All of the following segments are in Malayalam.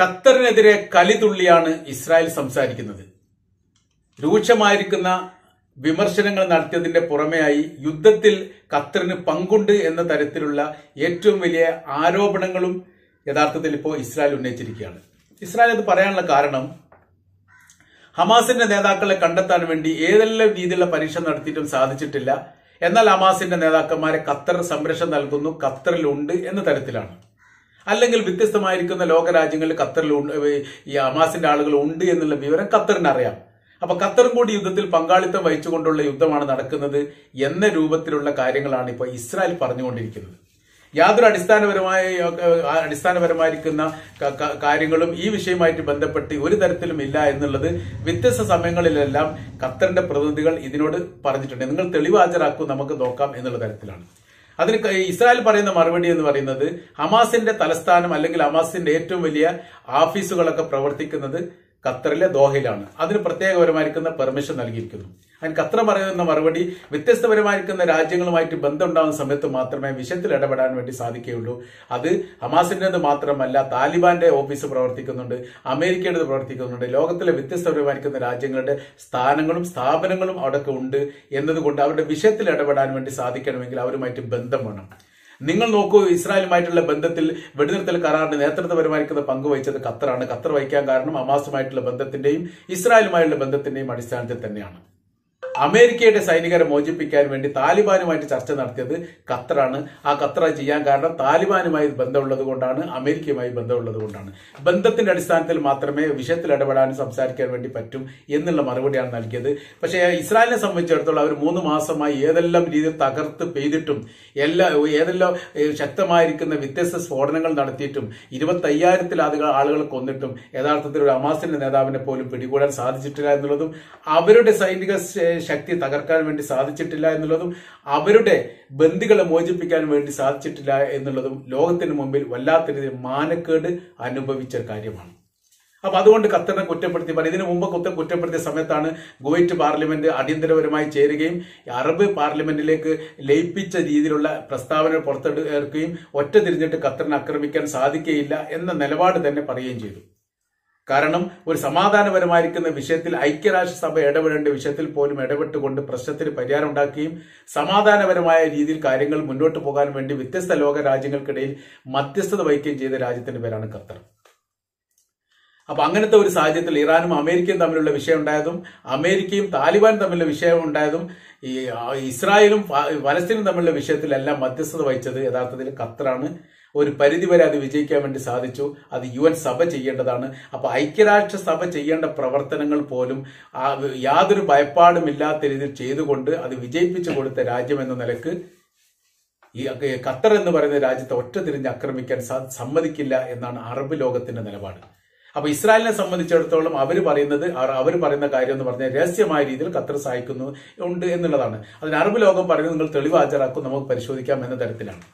ഖത്തറിനെതിരെ കലിതുള്ളിയാണ് ഇസ്രായേൽ സംസാരിക്കുന്നത്. രൂക്ഷമായിരിക്കുന്ന വിമർശനങ്ങൾ നടത്തിയതിന്റെ പുറമെയായി യുദ്ധത്തിൽ ഖത്തറിന് പങ്കുണ്ട് എന്ന തരത്തിലുള്ള ഏറ്റവും വലിയ ആരോപണങ്ങളും യഥാർത്ഥത്തിൽ ഇപ്പോൾ ഇസ്രായേൽ ഉന്നയിച്ചിരിക്കുകയാണ്. ഇസ്രായേൽ അത് പറയാനുള്ള കാരണം ഹമാസിന്റെ നേതാക്കളെ കണ്ടെത്താൻ വേണ്ടി ഏതെല്ലാം രീതിയിലുള്ള പരീക്ഷ നടത്തിയിട്ടും സാധിച്ചിട്ടില്ല. എന്നാൽ ഹമാസിന്റെ നേതാക്കന്മാരെ ഖത്തർ സംരക്ഷണം നൽകുന്നു ഖത്തറിലുണ്ട് എന്ന തരത്തിലാണ്. അല്ലെങ്കിൽ വ്യത്യസ്തമായിരിക്കുന്ന ലോകരാജ്യങ്ങളിൽ ഖത്തറിൽ ഈ ഹമാസിന്റെ ആളുകൾ ഉണ്ട് എന്നുള്ള വിവരം ഖത്തറിന് അറിയാം. അപ്പൊ ഖത്തറും കൂടി യുദ്ധത്തിൽ പങ്കാളിത്തം വഹിച്ചുകൊണ്ടുള്ള യുദ്ധമാണ് നടക്കുന്നത് എന്ന രൂപത്തിലുള്ള കാര്യങ്ങളാണ് ഇപ്പോൾ ഇസ്രായേൽ പറഞ്ഞുകൊണ്ടിരിക്കുന്നത്. യാതൊരു അടിസ്ഥാനപരമായ അടിസ്ഥാനപരമായിരിക്കുന്ന കാര്യങ്ങളും ഈ വിഷയമായിട്ട് ബന്ധപ്പെട്ട് ഒരു തരത്തിലും ഇല്ല എന്നുള്ളത് വ്യത്യസ്ത സമയങ്ങളിലെല്ലാം ഖത്തറിന്റെ പ്രതിനിധികൾ ഇതിനോട് പറഞ്ഞിട്ടുണ്ട്. നിങ്ങൾ തെളിവ് ഹാജരാക്കൂ നമുക്ക് നോക്കാം എന്നുള്ള തരത്തിലാണ്. അതിന് ഇസ്രായേൽ പറയുന്ന മറുപടി എന്ന് പറയുന്നത് ഹമാസിന്റെ തലസ്ഥാനം അല്ലെങ്കിൽ ഹമാസിന്റെ ഏറ്റവും വലിയ ഓഫീസുകളൊക്കെ പ്രവർത്തിക്കുന്നത് ഖത്തറിലെ ദോഹയിലാണ്. അതിന് പ്രത്യേകപരമായിരിക്കുന്ന പെർമിഷൻ നൽകിയിരിക്കുന്നു. അതിന് ഖത്തർ പറയുന്ന മറുപടി വ്യത്യസ്തപരമായിരിക്കുന്ന രാജ്യങ്ങളുമായിട്ട് ബന്ധമുണ്ടാകുന്ന സമയത്ത് മാത്രമേ വിഷയത്തിൽ ഇടപെടാൻ വേണ്ടി സാധിക്കുകയുള്ളൂ. അത് ഹമാസിന്റെത് മാത്രമല്ല താലിബാന്റെ ഓഫീസ് പ്രവർത്തിക്കുന്നുണ്ട് അമേരിക്കയുടേത് പ്രവർത്തിക്കുന്നുണ്ട്. ലോകത്തിലെ വ്യത്യസ്തപരമായിരിക്കുന്ന രാജ്യങ്ങളുടെ സ്ഥാനങ്ങളും സ്ഥാപനങ്ങളും അവിടെയൊക്കെ ഉണ്ട് എന്നതുകൊണ്ട് അവരുടെ വിഷയത്തിൽ ഇടപെടാൻ വേണ്ടി സാധിക്കണമെങ്കിൽ അവരുമായിട്ട് ബന്ധം വേണം. നിങ്ങൾ നോക്കൂ ഇസ്രായേലുമായിട്ടുള്ള ബന്ധത്തിൽ വെടിനിർത്തൽ കരാറിന് നേതൃത്വപരമായിരിക്കുന്ന പങ്ക് വഹിച്ചത് ഖത്തറാണ്. ഖത്തർ വഹിക്കാൻ കാരണം അമാസുമായിട്ടുള്ള ബന്ധത്തിന്റെയും ഇസ്രായേലുമായുള്ള ബന്ധത്തിന്റെയും അടിസ്ഥാനത്തിൽ തന്നെയാണ്. അമേരിക്കയുടെ സൈനികരെ മോചിപ്പിക്കാൻ വേണ്ടി താലിബാനുമായിട്ട് ചർച്ച നടത്തിയത് ഖത്തറാണ്. ആ ഖത്തർ ചെയ്യാൻ കാരണം താലിബാനുമായി ബന്ധമുള്ളത് കൊണ്ടാണ് അമേരിക്കയുമായി ബന്ധമുള്ളത് കൊണ്ടാണ്. ബന്ധത്തിന്റെ അടിസ്ഥാനത്തിൽ മാത്രമേ വിഷയത്തിൽ ഇടപെടാനും സംസാരിക്കാൻ വേണ്ടി പറ്റും എന്നുള്ള മറുപടിയാണ് നൽകിയത്. പക്ഷേ ഇസ്രായേലിനെ സംബന്ധിച്ചിടത്തോളം അവർ മൂന്ന് മാസമായി ഏതെല്ലാം രീതിയിൽ തകർത്ത് പെയ്തിട്ടും എല്ലാ ഏതെല്ലാം ശക്തമായിരിക്കുന്ന വ്യത്യസ്ത സ്ഫോടനങ്ങൾ നടത്തിയിട്ടും ഇരുപത്തയ്യായിരത്തിലധികം ആളുകൾ കൊന്നിട്ടും യഥാർത്ഥത്തിൽ ഒരു അമാസിന്റെ നേതാവിനെ പോലും പിടികൂടാൻ സാധിച്ചിട്ടില്ല എന്നുള്ളതും അവരുടെ സൈനിക ശക്തി തകർക്കാൻ വേണ്ടി സാധിച്ചിട്ടില്ല എന്നുള്ളതും അവരുടെ ബന്ധികളെ മോചിപ്പിക്കാൻ വേണ്ടി സാധിച്ചിട്ടില്ല എന്നുള്ളതും ലോകത്തിന് മുമ്പിൽ വല്ലാത്ത രീതിയിൽ മാനക്കേട് അനുഭവിച്ച കാര്യമാണ്. അപ്പൊ അതുകൊണ്ട് ഖത്തറിനെ കുറ്റപ്പെടുത്തി പറയും. ഇതിനു മുമ്പ് കുത്ത കുറ്റപ്പെടുത്തിയ സമയത്താണ് കുവൈറ്റ് പാർലമെന്റ് അടിയന്തരപരമായി ചേരുകയും അറബ് പാർലമെന്റിലേക്ക് ലയിപ്പിച്ച രീതിയിലുള്ള പ്രസ്താവന പുറത്തെടുക്കുകയും ഒറ്റ തിരിഞ്ഞിട്ട് ഖത്തറിനെ ആക്രമിക്കാൻ സാധിക്കുകയില്ല എന്ന നിലപാട് തന്നെ പറയുകയും ചെയ്തു. കാരണം ഒരു സമാധാനപരമായിരിക്കുന്ന വിഷയത്തിൽ ഐക്യരാഷ്ട്രസഭ ഇടപെടേണ്ട വിഷയത്തിൽ പോലും ഇടപെട്ടുകൊണ്ട് പ്രശ്നത്തിന് പരിഹാരം ഉണ്ടാക്കുകയും സമാധാനപരമായ രീതിയിൽ കാര്യങ്ങൾ മുന്നോട്ട് പോകാൻ വേണ്ടി വ്യത്യസ്ത ലോക രാജ്യങ്ങൾക്കിടയിൽ മധ്യസ്ഥത വഹിക്കുകയും ചെയ്ത രാജ്യത്തിന്റെ പേരാണ് ഖത്തർ. അപ്പൊ അങ്ങനത്തെ ഒരു സാഹചര്യത്തിൽ ഇറാനും അമേരിക്കയും തമ്മിലുള്ള വിഷയം ഉണ്ടായതും അമേരിക്കയും താലിബാൻ തമ്മിലുള്ള വിഷയം ഉണ്ടായതും ഈ ഇസ്രായേലും പലസ്തീനും തമ്മിലുള്ള വിഷയത്തിലെല്ലാം മധ്യസ്ഥത വഹിച്ചത് യഥാർത്ഥത്തിൽ ഖത്തറാണ്. ഒരു പരിധിവരെ അത് വിജയിക്കാൻ വേണ്ടി സാധിച്ചു. അത് യു എൻ സഭ ചെയ്യേണ്ടതാണ്. അപ്പൊ ഐക്യരാഷ്ട്ര സഭ ചെയ്യേണ്ട പ്രവർത്തനങ്ങൾ പോലും യാതൊരു ഭയപ്പാടുമില്ലാത്ത രീതിയിൽ ചെയ്തുകൊണ്ട് അത് വിജയിപ്പിച്ചു കൊടുത്ത രാജ്യം എന്ന നിലയ്ക്ക് ഈ ഖത്തർ എന്ന് പറയുന്ന രാജ്യത്തെ ഒറ്റ തിരിഞ്ഞ് ആക്രമിക്കാൻ സമ്മതിക്കില്ല എന്നാണ് അറബ് ലോകത്തിന്റെ നിലപാട്. അപ്പൊ ഇസ്രായേലിനെ സംബന്ധിച്ചിടത്തോളം അവർ പറയുന്നത് അവർ പറയുന്ന കാര്യം എന്ന് പറഞ്ഞാൽ രഹസ്യമായ രീതിയിൽ ഖത്തർ സഹായിക്കുന്നു ഉണ്ട് എന്നുള്ളതാണ്. അതിന് അറബ് ലോകം പറയുന്നത് നിങ്ങൾ തെളിവ് ഹാജരാക്കും നമുക്ക് പരിശോധിക്കാം എന്ന തരത്തിലാണ്.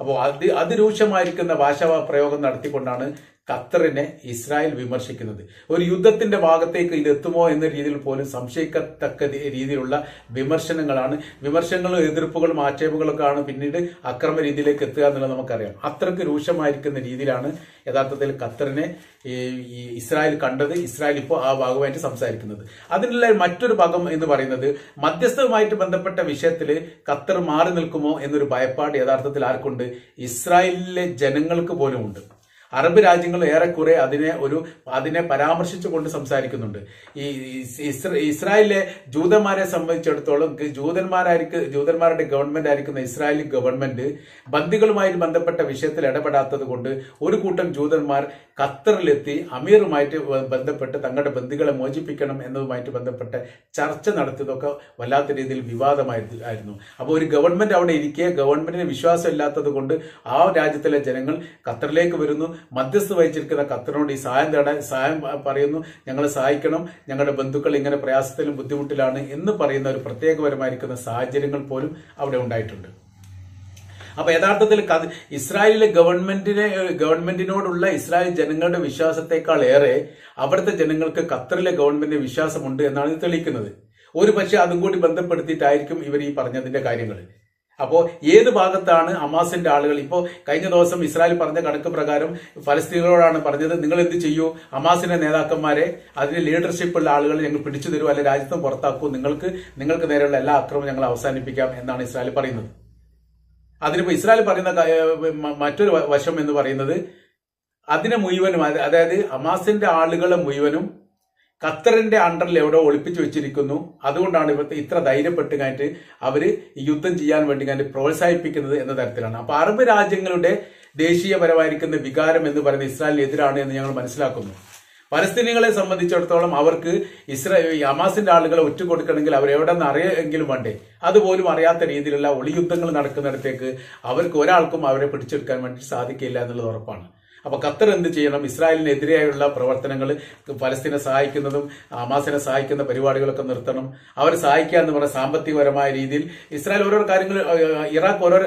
അപ്പോൾ അതി അതിരൂക്ഷമായിരിക്കുന്ന ഭാഷാ പ്രയോഗം നടത്തിക്കൊണ്ടാണ് ഖത്തറിനെ ഇസ്രായേൽ വിമർശിക്കുന്നത്. ഒരു യുദ്ധത്തിന്റെ ഭാഗത്തേക്ക് ഇത് എത്തുമോ എന്ന രീതിയിൽ പോലും സംശയിക്കത്തക്ക രീതിയിലുള്ള വിമർശനങ്ങളാണ്. വിമർശനങ്ങളും എതിർപ്പുകളും ആക്ഷേപങ്ങളൊക്കെ ആണ് പിന്നീട് അക്രമ രീതിയിലേക്ക് എത്തുക എന്നുള്ളത് നമുക്കറിയാം. അത്രയ്ക്ക് രൂക്ഷമായിരിക്കുന്ന രീതിയിലാണ് യഥാർത്ഥത്തിൽ ഖത്തറിനെ ഈ ഇസ്രായേൽ കണ്ടത് ഇസ്രായേൽ ഇപ്പോൾ ആ ഭാഗമായിട്ട് സംസാരിക്കുന്നത്. അതിനുള്ള മറ്റൊരു ഭാഗം എന്ന് പറയുന്നത് മധ്യസ്ഥവുമായിട്ട് ബന്ധപ്പെട്ട വിഷയത്തിൽ ഖത്തർ മാറി നിൽക്കുമോ എന്നൊരു ഭയപ്പാട് യഥാർത്ഥത്തിൽ ആർക്കുണ്ട്? ഇസ്രായേലിലെ ജനങ്ങൾക്ക് പോലും ഉണ്ട് അറബ് രാജ്യങ്ങൾ ഏറെക്കുറെ അതിനെ ഒരു അതിനെ പരാമർശിച്ചുകൊണ്ട് സംസാരിക്കുന്നുണ്ട്. ഈ ഇസ്- ഇസ്രായേലിലെ ജൂതന്മാരെ സംബന്ധിച്ചിടത്തോളം ജൂതന്മാരായിരിക്കും ജൂതന്മാരുടെ ഗവൺമെന്റ് ആയിരിക്കുന്ന ഇസ്രായേലി ഗവൺമെന്റ് ബന്ദികളുമായി ബന്ധപ്പെട്ട വിഷയത്തിൽ ഇടപെടാത്തത് കൊണ്ട് ഒരു കൂട്ടം ജൂതന്മാർ ഖത്തറിലെത്തി അമീറുമായിട്ട് ബന്ധപ്പെട്ട് തങ്ങളുടെ ബന്ദികളെ മോചിപ്പിക്കണം എന്നതുമായിട്ട് ബന്ധപ്പെട്ട് ചർച്ച നടത്തിയതൊക്കെ വല്ലാത്ത രീതിയിൽ വിവാദമായിരുന്നു അപ്പോൾ ഒരു ഗവൺമെന്റ് അവിടെ ഇരിക്കെ ഗവൺമെന്റിന് വിശ്വാസം ഇല്ലാത്തത് കൊണ്ട് ആ രാജ്യത്തിലെ ജനങ്ങൾ ഖത്തറിലേക്ക് വരുന്നു. മധ്യസ്ഥ വഹിച്ചിരിക്കുന്ന ഖത്തറിനോട് ഈ സഹായം തേടാൻ സഹായം പറയുന്നു. ഞങ്ങളെ സഹായിക്കണം. ഞങ്ങളുടെ ബന്ധുക്കൾ ഇങ്ങനെ പ്രയാസത്തിലും ബുദ്ധിമുട്ടിലാണ് എന്ന് പറയുന്ന ഒരു പ്രത്യേകപരമായിരിക്കുന്ന സാഹചര്യങ്ങൾ പോലും അവിടെ ഉണ്ടായിട്ടുണ്ട്. അപ്പൊ യഥാർത്ഥത്തിൽ ഇസ്രായേലിലെ ഗവൺമെന്റിനെ ഗവൺമെന്റിനോടുള്ള ഇസ്രായേൽ ജനങ്ങളുടെ വിശ്വാസത്തെക്കാൾ ഏറെ അവിടുത്തെ ജനങ്ങൾക്ക് ഖത്തറിലെ ഗവൺമെന്റിന് വിശ്വാസമുണ്ട് എന്നാണ് ഇത് തെളിയിക്കുന്നത്. ഒരു പക്ഷെ അതും കൂടി ബന്ധപ്പെടുത്തിയിട്ടായിരിക്കും ഇവർ ഈ പറഞ്ഞതിന്റെ കാര്യങ്ങൾ. അപ്പോൾ ഏത് ഭാഗത്താണ് ഹമാസിന്റെ ആളുകൾ? ഇപ്പോൾ കഴിഞ്ഞ ദിവസം ഇസ്രായേൽ പറഞ്ഞ കണക്ക് പ്രകാരം ഫലസ്തീനുകളോടാണ് പറഞ്ഞത് നിങ്ങൾ എന്ത് ചെയ്യൂ? ഹമാസിന്റെ നേതാക്കന്മാരെ അതിന് ലീഡർഷിപ്പ് ഉള്ള ആളുകളെ ഞങ്ങൾ പിടിച്ചു തരൂ അല്ലെ രാജ്യത്ത് പുറത്താക്കൂ. നിങ്ങൾക്ക് നിങ്ങൾക്ക് നേരെയുള്ള എല്ലാ അക്രമവും ഞങ്ങൾ അവസാനിപ്പിക്കാം എന്നാണ് ഇസ്രായേൽ പറയുന്നത്. അതിനിപ്പോ ഇസ്രായേൽ പറയുന്ന മറ്റൊരു വശം എന്ന് പറയുന്നത് അതിനെ മുഴുവനും അതായത് ഹമാസിന്റെ ആളുകളെ മുഴുവനും ഖത്തറിന്റെ അണ്ടറിൽ എവിടെ ഒളിപ്പിച്ചു വെച്ചിരിക്കുന്നു? അതുകൊണ്ടാണ് ഇവർക്ക് ഇത്ര ധൈര്യപ്പെട്ട് കഴിഞ്ഞിട്ട് അവർ ഈ യുദ്ധം ചെയ്യാൻ വേണ്ടി പ്രോത്സാഹിപ്പിക്കുന്നത് എന്ന തരത്തിലാണ്. അപ്പൊ അറബ് രാജ്യങ്ങളുടെ ദേശീയപരമായിരിക്കുന്ന വികാരം എന്ന് പറയുന്നത് ഇസ്രായേലിനെതിരാണ് എന്ന് ഞങ്ങൾ മനസ്സിലാക്കുന്നു. പലസ്തീനികളെ സംബന്ധിച്ചിടത്തോളം അവർക്ക് ഇസ്രായേൽ ഹമാസിന്റെ ആളുകളെ ഒറ്റുകൊടുക്കണമെങ്കിൽ അവർ എവിടെ നിന്ന് അറിയെങ്കിലും വേണ്ടേ. അതുപോലും അറിയാത്ത രീതിയിലുള്ള ഒളിയുദ്ധങ്ങൾ നടക്കുന്നിടത്തേക്ക് അവർക്ക് ഒരാൾക്കും അവരെ പിടിച്ചെടുക്കാൻ വേണ്ടി സാധിക്കില്ല എന്നുള്ളത് ഉറപ്പാണ്. അപ്പൊ ഖത്തർ എന്ത് ചെയ്യണം? ഇസ്രായേലിനെതിരെയുള്ള പ്രവർത്തനങ്ങൾ പലസ്തീനെ സഹായിക്കുന്നതും ഹമാസിനെ സഹായിക്കുന്ന പരിപാടികളൊക്കെ നിർത്തണം. അവരെ സഹായിക്കുക എന്ന് പറഞ്ഞ സാമ്പത്തികപരമായ രീതിയിൽ ഇസ്രായേൽ ഓരോരോ കാര്യങ്ങൾ ഇറാഖ് ഓരോ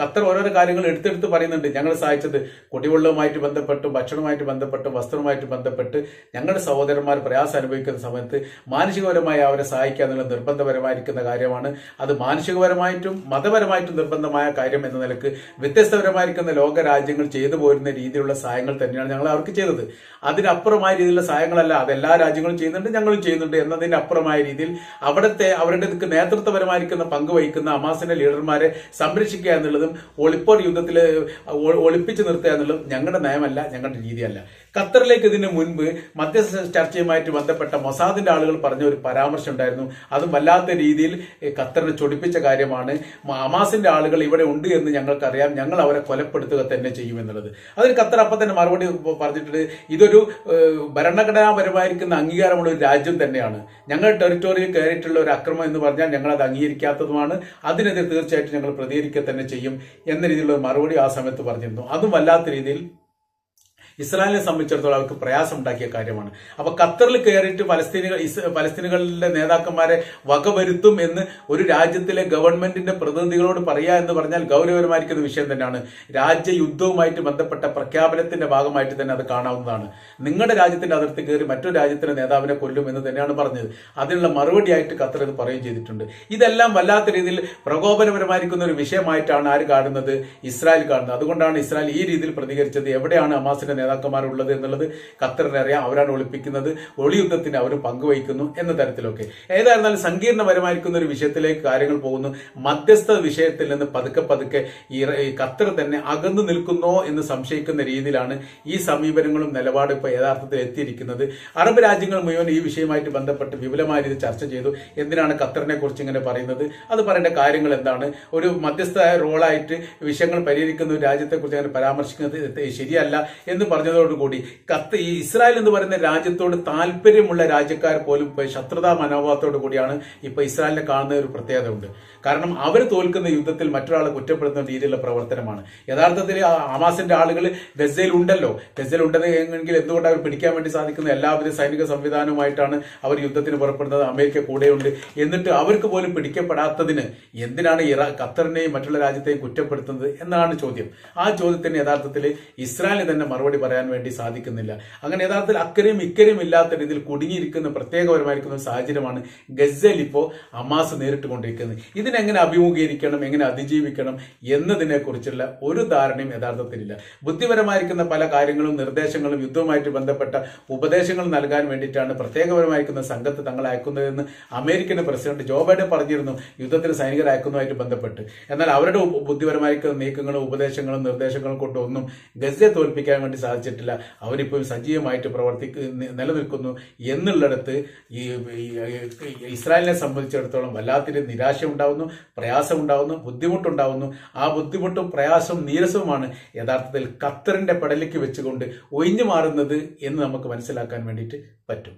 ഖത്തർ ഓരോരോ കാര്യങ്ങൾ എടുത്തെടുത്ത് പറയുന്നുണ്ട്. ഞങ്ങൾ സഹായിച്ചത് കുടിവെള്ളവുമായിട്ട് ബന്ധപ്പെട്ടും ഭക്ഷണവുമായിട്ട് ബന്ധപ്പെട്ടും വസ്ത്രവുമായിട്ട് ബന്ധപ്പെട്ട് ഞങ്ങളുടെ സഹോദരന്മാർ പ്രയാസം അനുഭവിക്കുന്ന സമയത്ത് മാനസികപരമായി അവരെ സഹായിക്കുക എന്നുള്ള നിർബന്ധപരമായിരിക്കുന്ന കാര്യമാണ്. അത് മാനസികപരമായിട്ടും മതപരമായിട്ടും നിർബന്ധമായ കാര്യം എന്ന നിലയ്ക്ക് വ്യത്യസ്തപരമായിരിക്കുന്ന ലോക രാജ്യങ്ങൾ ചെയ്തു പോരുന്ന രീതിയിലുള്ള സഹായങ്ങൾ തന്നെയാണ് ഞങ്ങൾ അവർക്ക് ചെയ്തത്. അതിനപ്പുറമായ രീതിയിലുള്ള സഹായങ്ങളല്ല അത് എല്ലാ രാജ്യങ്ങളും ചെയ്യുന്നുണ്ട് ഞങ്ങളും ചെയ്യുന്നുണ്ട് എന്നതിന്റെ അപ്പുറമായ രീതിയിൽ അവിടുത്തെ അവരുടെ നേതൃത്വപരമായിരിക്കുന്ന പങ്ക് വഹിക്കുന്ന അമാസിന്റെ ലീഡർമാരെ സംരക്ഷിക്കുക എന്നുള്ളതും ഒളിപ്പോർ യുദ്ധത്തിൽ ഒളിപ്പിച്ചു നിർത്തുക എന്നുള്ളതും ഞങ്ങളുടെ നയമല്ല ഞങ്ങളുടെ രീതിയല്ല. ഖത്തറിലേക്ക് ഇതിന് മുൻപ് മധ്യസ്ഥ ചർച്ചയുമായിട്ട് ബന്ധപ്പെട്ട മൊസാദിന്റെ ആളുകൾ പറഞ്ഞ ഒരു പരാമർശം ഉണ്ടായിരുന്നു. അതും വല്ലാത്ത രീതിയിൽ ഖത്തറിനെ ചൊടിപ്പിച്ച കാര്യമാണ്. അമാസിന്റെ ആളുകൾ ഇവിടെ ഉണ്ട് എന്ന് ഞങ്ങൾക്കറിയാം. ഞങ്ങൾ അവരെ കൊലപ്പെടുത്തുക തന്നെ ചെയ്യുമെന്നുള്ളത് അതിന് ഖത്തർ അപ്പം തന്നെ മറുപടി പറഞ്ഞിട്ടുണ്ട്. ഇതൊരു ഭരണഘടനാപരമായിരിക്കുന്ന അംഗീകാരമുള്ള ഒരു രാജ്യം തന്നെയാണ്. ഞങ്ങളുടെ ടെറിറ്റോറിയിൽ കയറിയിട്ടുള്ള ഒരു അക്രമം എന്ന് പറഞ്ഞാൽ ഞങ്ങൾ അത് അംഗീകരിക്കാത്തതുമാണ്. അതിനെതിരെ തീർച്ചയായിട്ടും ഞങ്ങൾ പ്രതികരിക്കുക തന്നെ ചെയ്യും എന്ന രീതിയിലുള്ള മറുപടി ആ സമയത്ത് പറഞ്ഞിരുന്നു. അതും വല്ലാത്ത രീതിയിൽ ഇസ്രായേലിനെ സംബന്ധിച്ചിടത്തോളം അവർക്ക് പ്രയാസം ഉണ്ടാക്കിയ കാര്യമാണ്. അപ്പൊ ഖത്തറിൽ കയറിയിട്ട് പലസ്തീനുകൾ പലസ്തീനുകളിലെ നേതാക്കന്മാരെ വകവരുത്തും എന്ന് ഒരു രാജ്യത്തിലെ ഗവൺമെന്റിന്റെ പ്രതിനിധികളോട് പറയുക എന്ന് പറഞ്ഞാൽ ഗൗരവപരമായിരിക്കുന്ന വിഷയം തന്നെയാണ്. രാജ്യയുദ്ധവുമായിട്ട് ബന്ധപ്പെട്ട പ്രഖ്യാപനത്തിന്റെ ഭാഗമായിട്ട് തന്നെ അത് കാണാവുന്നതാണ്. നിങ്ങളുടെ രാജ്യത്തിന്റെ അതിർത്തി കയറി മറ്റൊരു രാജ്യത്തിന്റെ നേതാവിനെ കൊല്ലും എന്ന് തന്നെയാണ് പറഞ്ഞത്. അതിനുള്ള മറുപടിയായിട്ട് ഖത്തർ ഇത് പറയുകയും ചെയ്തിട്ടുണ്ട്. ഇതെല്ലാം വല്ലാത്ത രീതിയിൽ പ്രകോപനപരമായിരിക്കുന്ന ഒരു വിഷയമായിട്ടാണ് ആര് കാണുന്നത്? ഇസ്രായേൽ കാണുന്നത്. അതുകൊണ്ടാണ് ഇസ്രായേൽ ഈ രീതിയിൽ പ്രതികരിച്ചത്. എവിടെയാണ് ഹമാസിന്റെ നേതാക്കന്മാർ ഉള്ളത് എന്നുള്ളത് ഖത്തറിനെ അറിയാം അവരാണ് ഒളിപ്പിക്കുന്നത്. ഒളിയുദ്ധത്തിന് അവർ പങ്കുവഹിക്കുന്നു എന്ന തരത്തിലൊക്കെ. ഏതായിരുന്നാലും സങ്കീർണപരമായിരിക്കുന്ന ഒരു വിഷയത്തിലേക്ക് കാര്യങ്ങൾ പോകുന്നു. മധ്യസ്ഥ വിഷയത്തിൽ നിന്ന് പതുക്കെ പതുക്കെ ഈ ഖത്തർ തന്നെ അകന്നു നിൽക്കുന്നോ എന്ന് സംശയിക്കുന്ന രീതിയിലാണ് ഈ സമീപനങ്ങളും നിലപാടും ഇപ്പോൾ യഥാർത്ഥത്തിൽ എത്തിയിരിക്കുന്നത്. അറബ് രാജ്യങ്ങൾ മുഴുവൻ ഈ വിഷയമായിട്ട് ബന്ധപ്പെട്ട് വിപുലമായ രീതിയിൽ ചർച്ച ചെയ്തു. എന്തിനാണ് ഖത്തറിനെ കുറിച്ച് ഇങ്ങനെ പറയുന്നത്? അത് പറയേണ്ട കാര്യങ്ങൾ എന്താണ്? ഒരു മധ്യസ്ഥ റോളായിട്ട് വിഷയങ്ങൾ പരിഹരിക്കുന്ന ഒരു രാജ്യത്തെക്കുറിച്ച് അങ്ങനെ പരാമർശിക്കുന്നത് ശരിയല്ല എന്ന് പറഞ്ഞതോടുകൂടി കത്ത് ഈ ഇസ്രായേൽ എന്ന് പറയുന്ന രാജ്യത്തോട് താല്പര്യമുള്ള രാജ്യക്കാർ പോലും ശത്രുതാ മനോഭാവത്തോടു കൂടിയാണ് ഇപ്പൊ ഇസ്രായേലിനെ കാണുന്ന ഒരു പ്രത്യേകത ഉണ്ട് കാരണം അവർ തോൽക്കുന്ന യുദ്ധത്തിൽ മറ്റൊരാളെ കുറ്റപ്പെടുത്തുന്ന രീതിയിലുള്ള പ്രവർത്തനമാണ്. യഥാർത്ഥത്തിൽ ആമാസിന്റെ ആളുകൾ ഗസയിൽ ഉണ്ടല്ലോ ഗസയിൽ ഉണ്ടെന്ന് എങ്കിൽ എന്തുകൊണ്ട് അവർ പിടിക്കാൻ വേണ്ടി സാധിക്കുന്ന എല്ലാവിധ സൈനിക സംവിധാനവുമായിട്ടാണ് അവർ യുദ്ധത്തിന് പുറപ്പെടുന്നത്? അമേരിക്ക കൂടെയുണ്ട്. എന്നിട്ട് അവർക്ക് പോലും പിടിക്കപ്പെടാത്തതിന് എന്തിനാണ് ഇറാ ഖത്തറിനെയും മറ്റുള്ള രാജ്യത്തെയും കുറ്റപ്പെടുത്തുന്നത്? എന്നാണ് ചോദ്യം. ആ ചോദ്യത്തിന് യഥാർത്ഥത്തിൽ ഇസ്രായേലിന് തന്നെ മറുപടി പറയാൻ വേണ്ടി സാധിക്കുന്നില്ല. അങ്ങനെ യഥാർത്ഥത്തിൽ അക്കരയും ഇക്കരയും ഇല്ലാത്ത രീതിയിൽ കുടുങ്ങിയിരിക്കുന്ന പ്രത്യേകപരമായിരിക്കുന്ന സാഹചര്യമാണ് ഗസയിൽ ഇപ്പോൾ അമാസ് നേരിട്ട് കൊണ്ടിരിക്കുന്നത് ഇതിനെങ്ങനെ അഭിമുഖീകരിക്കണം എങ്ങനെ അതിജീവിക്കണം എന്നതിനെ കുറിച്ചുള്ള ഒരു ധാരണയും യഥാർത്ഥത്തിലില്ല ബുദ്ധിപരമായിരിക്കുന്ന പല കാര്യങ്ങളും നിർദ്ദേശങ്ങളും യുദ്ധവുമായിട്ട് ബന്ധപ്പെട്ട ഉപദേശങ്ങൾ നൽകാൻ വേണ്ടിയിട്ടാണ് പ്രത്യേകപരമായിരിക്കുന്ന സംഘത്തെ തങ്ങൾ അയക്കുന്നതെന്ന് അമേരിക്കൻ പ്രസിഡന്റ് ജോ ബൈഡൻ പറഞ്ഞിരുന്നു. യുദ്ധത്തിന് സൈനികർ അയക്കുന്നതുമായിട്ട് ബന്ധപ്പെട്ട്. എന്നാൽ അവരുടെ ബുദ്ധിപരമായിരിക്കുന്ന നീക്കങ്ങളും ഉപദേശങ്ങളും നിർദ്ദേശങ്ങളും കൊണ്ടൊന്നും ഗസയെ തോൽപ്പിക്കാൻ വേണ്ടി സാധിച്ചിട്ടില്ല. അവരിപ്പോഴും സജീവമായിട്ട് പ്രവർത്തിക്ക് നിലനിൽക്കുന്നു എന്നുള്ളിടത്ത് ഈ ഇസ്രായേലിനെ സംബന്ധിച്ചിടത്തോളം വല്ലാത്തൊരു നിരാശ ഉണ്ടാവുന്നു പ്രയാസം ഉണ്ടാവുന്നു ബുദ്ധിമുട്ടുണ്ടാവുന്നു. ആ ബുദ്ധിമുട്ടും പ്രയാസവും നീരസവുമാണ് യഥാർത്ഥത്തിൽ ഖത്തറിന്റെ പെടലിക്ക് വെച്ചുകൊണ്ട് ഒഴിഞ്ഞു മാറുന്നത് എന്ന് നമുക്ക് മനസ്സിലാക്കാൻ വേണ്ടിയിട്ട് പറ്റും.